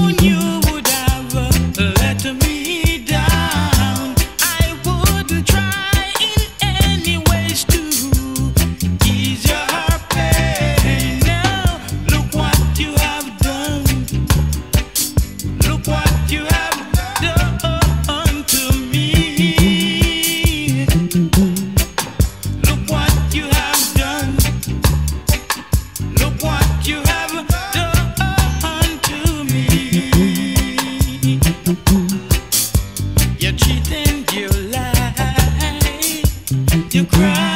on you. you cry.